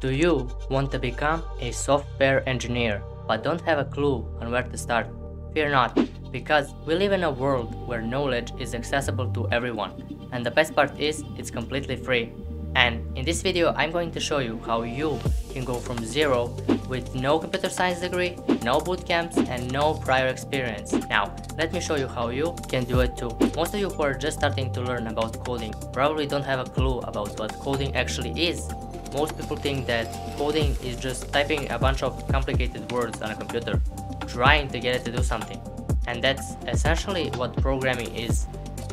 Do you want to become a software engineer but don't have a clue on where to start? Fear not, because we live in a world where knowledge is accessible to everyone, and the best part is it's completely free. And in this video I'm going to show you how you can go from zero with no computer science degree, no bootcamps and no prior experience. Now let me show you how you can do it too. Most of you who are just starting to learn about coding probably don't have a clue about what coding actually is most people think that coding is just typing a bunch of complicated words on a computer, trying to get it to do something. And that's essentially what programming is.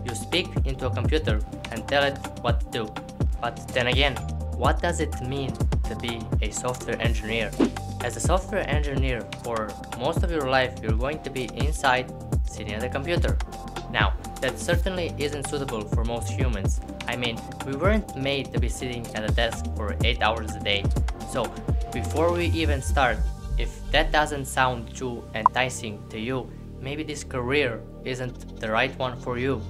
You speak into a computer and tell it what to do. But then again, what does it mean to be a software engineer? As a software engineer, for most of your life, you're going to be inside, sitting at a computer. Now, that certainly isn't suitable for most humans. I mean, we weren't made to be sitting at a desk for 8 hours a day. So, before we even start, if that doesn't sound too enticing to you, maybe this career isn't the right one for you.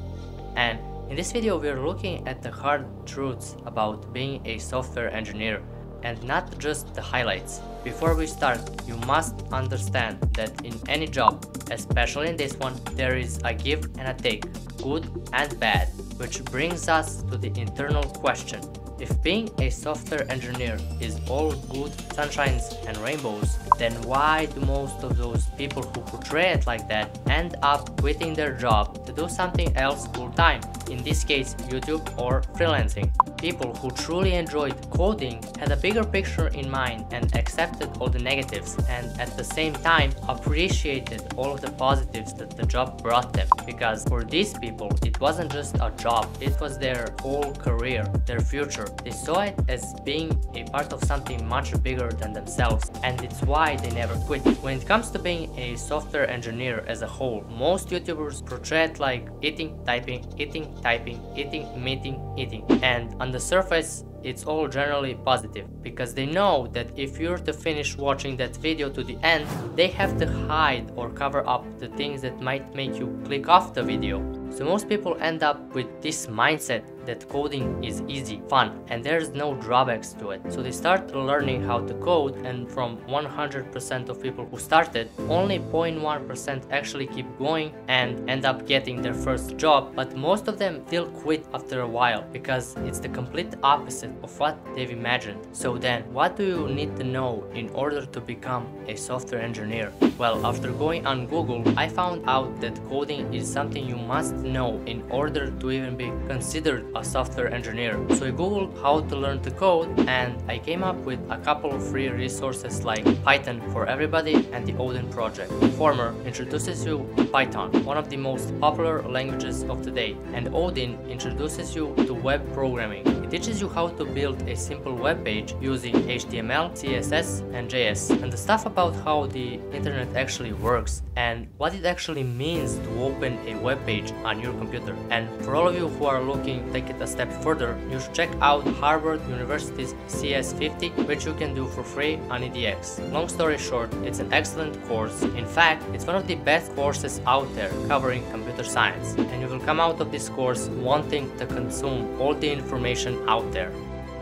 And in this video, we're looking at the hard truths about being a software engineer and not just the highlights. Before we start, you must understand that in any job, especially in this one, there is a give and a take, good and bad, which brings us to the internal question. If being a software engineer is all good sunshines and rainbows, then why do most of those people who portray it like that end up quitting their job to do something else full time? In this case, YouTube or freelancing. People who truly enjoyed coding had a bigger picture in mind and accepted all the negatives and at the same time appreciated all of the positives that the job brought them. Because for these people, it wasn't just a job, it was their whole career, their future. They saw it as being a part of something much bigger than themselves and it's why they never quit. When it comes to being a software engineer as a whole, most YouTubers portray it like eating, typing, eating, typing, eating, meeting, eating. And on the surface, it's all generally positive because they know that if you're to finish watching that video to the end, they have to hide or cover up the things that might make you click off the video. So most people end up with this mindset that coding is easy, fun, and there's no drawbacks to it. So they start learning how to code and from 100% of people who started, only 0.1% actually keep going and end up getting their first job, but most of them still quit after a while because it's the complete opposite of what they've imagined. So then, what do you need to know in order to become a software engineer? Well, after going on Google, I found out that coding is something you must know in order to even be considered a software engineer. So I googled how to learn to code and I came up with a couple of free resources like Python for Everybody and the Odin project. The former introduces you to Python, one of the most popular languages of today, and Odin introduces you to web programming. It teaches you how to build a simple web page using HTML, CSS, and JS, and the stuff about how the internet actually works and what it actually means to open a web page on your computer. And for all of you who are looking take it a step further, you should check out Harvard University's CS50, which you can do for free on EDX. Long story short, it's an excellent course. In fact, it's one of the best courses out there covering computer science, and you will come out of this course wanting to consume all the information out there.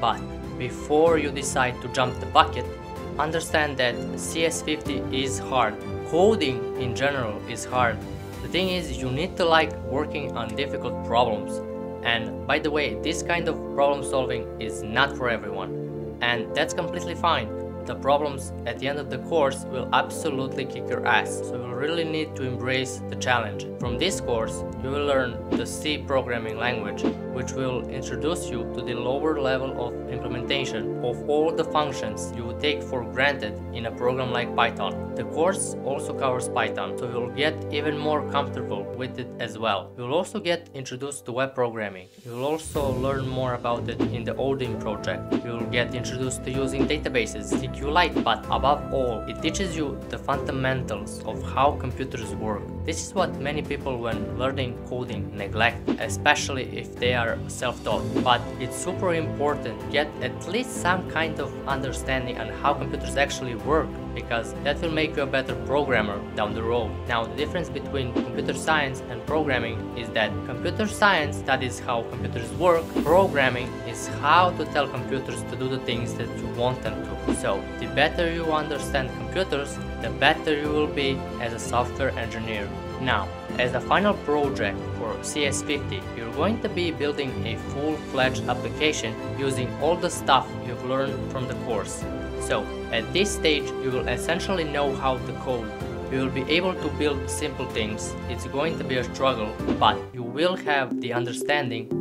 But before you decide to jump the bucket, understand that CS50 is hard. Coding in general is hard. The thing is, you need to like working on difficult problems. And by the way, this kind of problem solving is not for everyone. And that's completely fine the problems at the end of the course will absolutely kick your ass, so you'll really need to embrace the challenge. From this course, you will learn the C programming language, which will introduce you to the lower level of implementation of all the functions you would take for granted in a program like Python. The course also covers Python, so you'll get even more comfortable with it as well. You'll also get introduced to web programming. You'll also learn more about it in the Odin project. You'll get introduced to using databases, you like, but above all, it teaches you the fundamentals of how computers work. This is what many people when learning coding neglect, especially if they are self-taught. But it's super important to get at least some kind of understanding on how computers actually work because that will make you a better programmer down the road. Now the difference between computer science and programming is that computer science studies how computers work, programming is how to tell computers to do the things that you want them to. So the better you understand computers, the better you will be as a software engineer. Now, as a final project for CS50, you're going to be building a full-fledged application using all the stuff you've learned from the course. So, at this stage, you will essentially know how to code. You will be able to build simple things. It's going to be a struggle, but you will have the understanding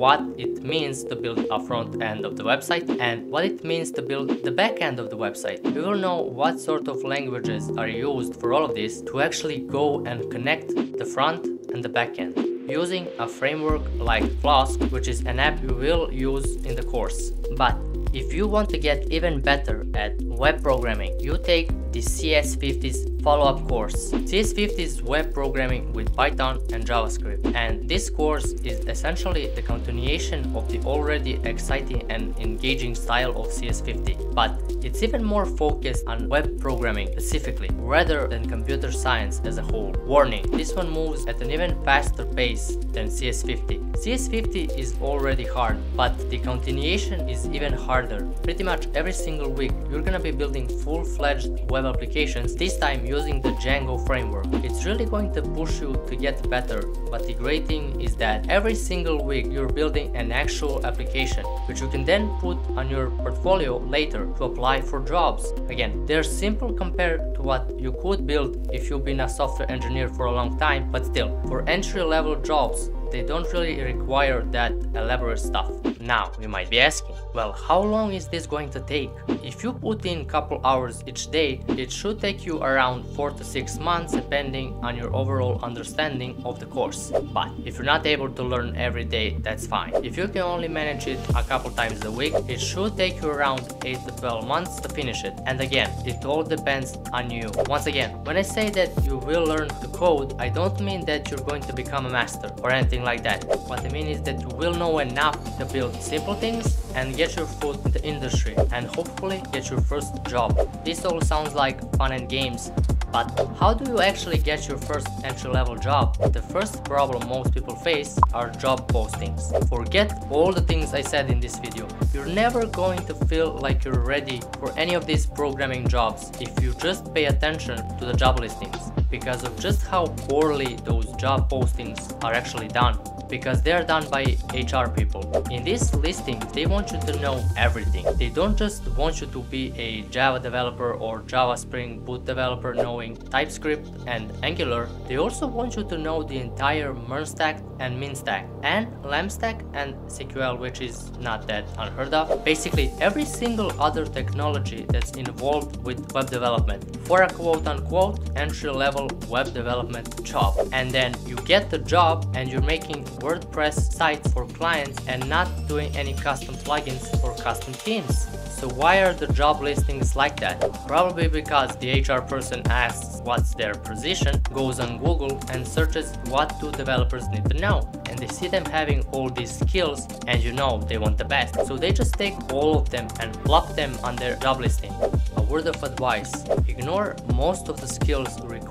what it means to build a front end of the website and what it means to build the back end of the website. You will know what sort of languages are used for all of this to actually go and connect the front and the back end using a framework like Flask, which is an app you will use in the course. But if you want to get even better at web programming, you take the CS50's follow-up course. CS50 is web programming with Python and JavaScript and this course is essentially the continuation of the already exciting and engaging style of CS50 but it's even more focused on web programming specifically rather than computer science as a whole. Warning, this one moves at an even faster pace than CS50. CS50 is already hard but the continuation is even harder. Pretty much every single week you're gonna be building full-fledged web applications this time using the Django framework. It's really going to push you to get better, but the great thing is that every single week you're building an actual application, which you can then put on your portfolio later to apply for jobs. Again, they're simple compared to what you could build if you've been a software engineer for a long time, but still, for entry-level jobs, they don't really require that elaborate stuff. Now, you might be asking, well, how long is this going to take? If you put in couple hours each day, it should take you around 4 to 6 months depending on your overall understanding of the course. But if you're not able to learn every day, that's fine. If you can only manage it a couple times a week, it should take you around 8 to 12 months to finish it. And again, it all depends on you. Once again, when I say that you will learn to code, I don't mean that you're going to become a master or anything like that. What I mean is that you will know enough to build simple things and get your foot in the industry and hopefully get your first job. This all sounds like fun and games, but how do you actually get your first entry-level job? The first problem most people face are job postings. Forget all the things I said in this video. You're never going to feel like you're ready for any of these programming jobs if you just pay attention to the job listings because of just how poorly those job postings are actually done because they are done by HR people. In this listing, they want you to know everything. They don't just want you to be a Java developer or Java Spring Boot developer knowing TypeScript and Angular. They also want you to know the entire MERN stack and MEAN stack and LAMP stack and SQL which is not that unheard of. Basically every single other technology that's involved with web development for a quote unquote entry level web development job. And then you get the job and you're making WordPress sites for clients and not doing any custom plugins for custom themes. So why are the job listings like that? Probably because the HR person asks what's their position, goes on Google and searches what do developers need to know. And they see them having all these skills and you know they want the best. So they just take all of them and plop them on their job listing. A word of advice, ignore most of the skills required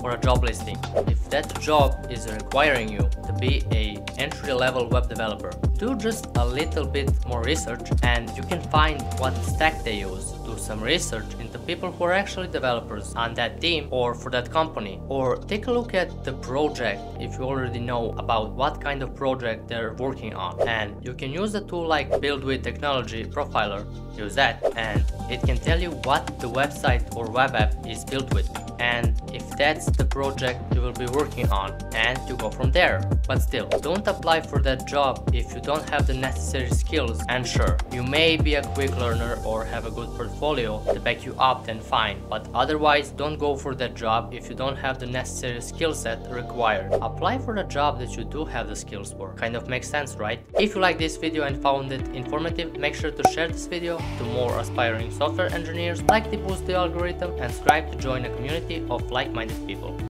for a job listing. If that job is requiring you to be a entry-level web developer, do just a little bit more research and you can find what stack they use. Do some research into people who are actually developers on that team or for that company. Or take a look at the project if you already know about what kind of project they're working on. And you can use a tool like BuiltWith Technology Profiler, use that, and it can tell you what the website or web app is built with and if that's the project you will be working on and you go from there. But still, don't apply for that job if you don't have the necessary skills and sure, you may be a quick learner or have a good portfolio to back you up then fine, but otherwise don't go for that job if you don't have the necessary skill set required. Apply for a job that you do have the skills for. Kind of makes sense, right? If you like this video and found it informative, make sure to share this video to more aspiring software engineers, like the boost the algorithm and subscribe to join a community of like-minded people.